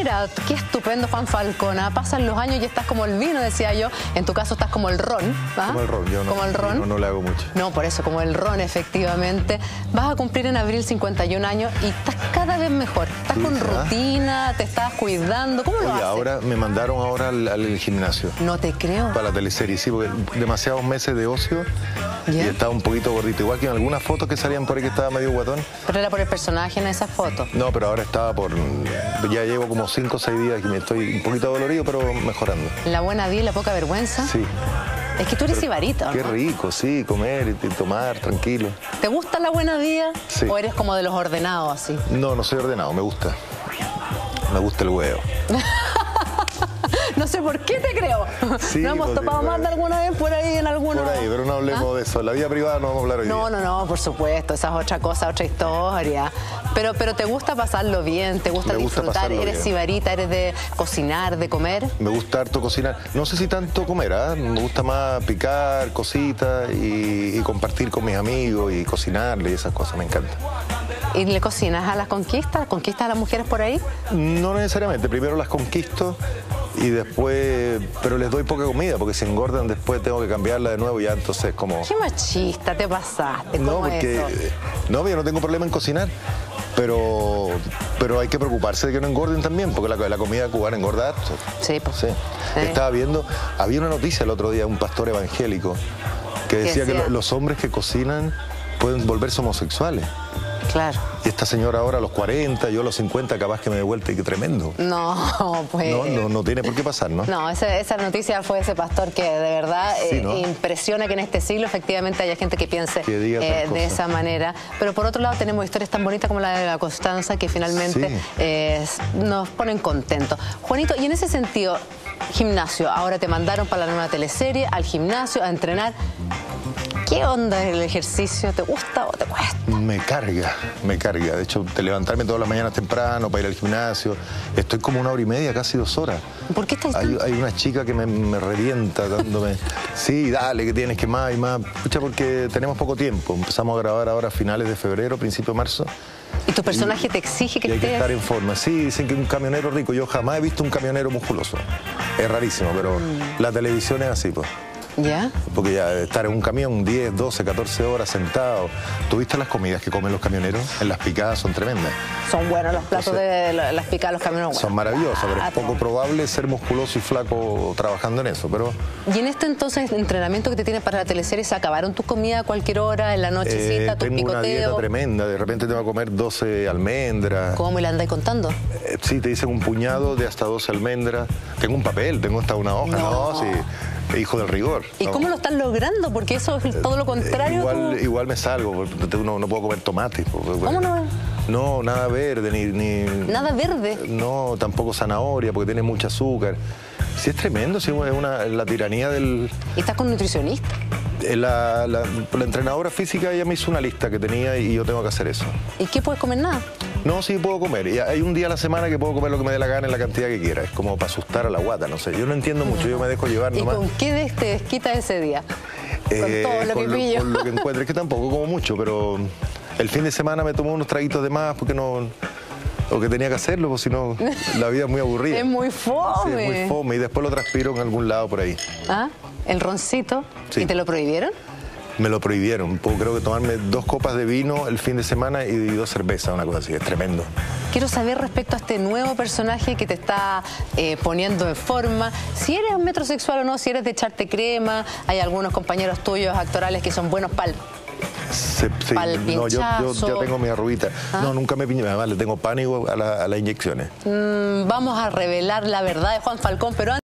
Mira, qué estupendo Juan Falcona. Pasan los años y estás como el vino, decía yo. En tu caso estás como el ron. ¿ah? Como el ron, yo no, como el ron. No, no, le hago mucho. No, por eso, como el ron, efectivamente. Vas a cumplir en abril 51 años y estás cada vez mejor. Estás con rutina, te estás cuidando. ¿Cómo lo haces? ahora me mandaron ahora al, gimnasio. No te creo. Para la teleserie, sí, porque demasiados meses de ocio y estaba un poquito gordito. Igual que en algunas fotos que salían por ahí que estaba medio guatón. Pero era por el personaje en esas fotos. No, pero ahora estaba por... Ya llevo como 5 o 6 días y me estoy un poquito dolorido, pero mejorando. La buena vida y la poca vergüenza. Sí. Es que tú eres ibarita. Qué rico, sí, comer y tomar, tranquilo. ¿Te gusta la buena vida? Sí. ¿O eres como de los ordenados así? No, no soy ordenado, me gusta. Me gusta el huevo. No sé por qué te creo. no hemos topado más de alguna vez por ahí en alguna. Por ahí, pero no hablemos ¿Ah? de eso. La vida privada no vamos a hablar hoy. No, no, no, por supuesto. Esa es otra cosa, otra historia. Pero, pero te gusta pasarlo bien, te gusta, disfrutar, eres cibarita, eres de cocinar, de comer. Me gusta harto cocinar. No sé si tanto comer, ¿ah? Me gusta más picar cositas y, y compartir con mis amigos y cocinarle y esas cosas, me encanta. ¿Y le cocinas a las conquistas? ¿Conquistas a las mujeres por ahí? No necesariamente. Primero las conquisto y después, pero les doy poca comida porque si engordan después tengo que cambiarla de nuevo y ya entonces como... Qué machista te pasaste, No, porque no, yo no tengo problema en cocinar, pero pero hay que preocuparse de que no engorden también porque la, la comida cubana engorda harto. Sí, pues. Sí. Estaba viendo, había una noticia el otro día, un pastor evangélico que decía, que los hombres que cocinan pueden volverse homosexuales. Claro. Y esta señora ahora a los 40, yo a los 50, capaz que me dé vuelta y qué tremendo. No, pues... No, no, tiene por qué pasar, ¿no? No, esa, noticia fue ese pastor que de verdad eh, impresiona que en este siglo efectivamente haya gente que piense eh, de esa manera. Pero por otro lado tenemos historias tan bonitas como la de la Constanza que finalmente eh, nos ponen contentos. Juanito, y en ese sentido, gimnasio, ahora te mandaron para la nueva teleserie, al gimnasio, a entrenar. ¿Qué onda el ejercicio? ¿Te gusta o te cuesta? Me carga, me carga. De hecho, de levantarme todas las mañanas temprano para ir al gimnasio. Estoy como una hora y media, casi dos horas. ¿Por qué estás hay, hay una chica que me, revienta dándome... sí, dale, que tienes que más y más. Escucha, porque tenemos poco tiempo. Empezamos a grabar ahora a finales de febrero, principio de marzo. ¿Y tu personaje te exige que y hay que estar en forma. Sí, dicen que un camionero rico. Yo jamás he visto un camionero musculoso. Es rarísimo, pero mm. la televisión es así, pues. ¿Ya? Porque ya estar en un camión 10, 12, 14 horas sentado. ¿Tuviste las comidas que comen los camioneros? En las picadas son tremendas. Son buenos los platos de las picadas los camioneros. Son maravillosos, pero es poco probable ser musculoso y flaco trabajando en eso. pero ¿Y en este entonces entrenamiento que te tienes para la teleserie, se acabaron tus comidas a cualquier hora, en la nochecita, eh, tu tengo una dieta tremenda, de repente tengo que comer 12 almendras. ¿Cómo me la andáis contando? Eh, sí, te dicen un puñado de hasta 12 almendras. Tengo un papel, tengo hasta una hoja, ¿no? sí hijo del rigor. ¿Y cómo lo están logrando? Porque eso es todo lo contrario. Igual, igual me salgo, no, no puedo comer tomate. ¿Cómo no? No, nada verde, ni, ¿Nada verde? No, tampoco zanahoria, porque tiene mucho azúcar. Sí, es tremendo, sí, es una, la tiranía del... ¿Y estás con nutricionista? Eh, la, la, entrenadora física ya me hizo una lista que tenía y yo tengo que hacer eso. ¿Y qué puedes comer nada? No, sí puedo comer. Y hay un día a la semana que puedo comer lo que me dé la gana en la cantidad que quiera. Es como para asustar a la guata, no sé. Yo no entiendo mucho, yo me dejo llevar nomás. ¿Y con qué te desquita ese día? con eh, todo lo que pillo. Con lo que encuentre. Es que tampoco como mucho, pero el fin de semana me tomo unos traguitos de más porque no... O que tenía que hacerlo, porque si no, la vida es muy aburrida. Es muy fome. Sí, es muy fome. Y después lo transpiro en algún lado por ahí. ¿Ah? ¿El roncito? ¿Y te lo prohibieron? Me lo prohibieron. Puedo, creo que tomarme dos copas de vino el fin de semana y dos cervezas, una cosa así, es tremendo. Quiero saber respecto a este nuevo personaje que te está eh, poniendo en forma, si eres un metrosexual o no, si eres de echarte crema, hay algunos compañeros tuyos actorales que son buenos pal no, yo, ya tengo mi arruguita. ¿Ah? No, nunca me piñé, además le tengo pánico a, las inyecciones. Mm, vamos a revelar la verdad de Juan Falcón, pero antes